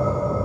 uh...